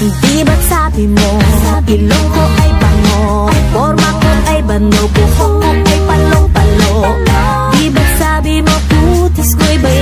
Di ba't sabi mo Ilong ko ay bango? Forma ko ay bano Buhok ko ay palong-palo. Di ba't sabi mo Putis ko'y bayan